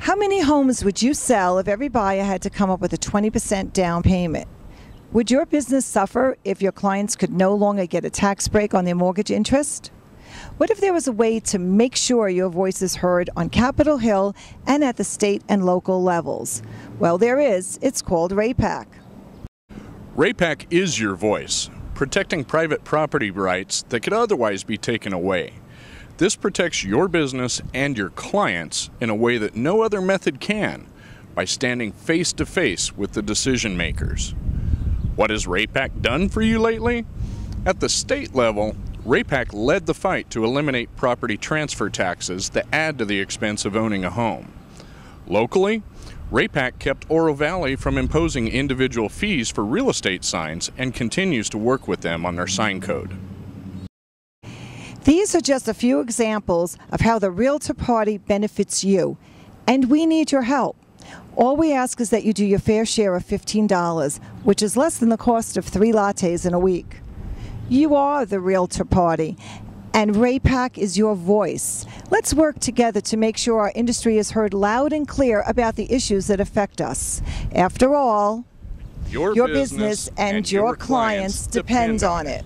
How many homes would you sell if every buyer had to come up with a 20% down payment? Would your business suffer if your clients could no longer get a tax break on their mortgage interest? What if there was a way to make sure your voice is heard on Capitol Hill and at the state and local levels? Well, there is. It's called RAPAC. RAPAC is your voice, protecting private property rights that could otherwise be taken away. This protects your business and your clients in a way that no other method can by standing face to face with the decision makers. What has RAPAC done for you lately? At the state level, RAPAC led the fight to eliminate property transfer taxes that add to the expense of owning a home. Locally, RAPAC kept Oro Valley from imposing individual fees for real estate signs and continues to work with them on their sign code. These are just a few examples of how the Realtor Party benefits you, and we need your help. All we ask is that you do your fair share of $15, which is less than the cost of three lattes in a week. You are the Realtor Party, and RAPAC is your voice. Let's work together to make sure our industry is heard loud and clear about the issues that affect us. After all, Your, your business, and, your clients depend on it.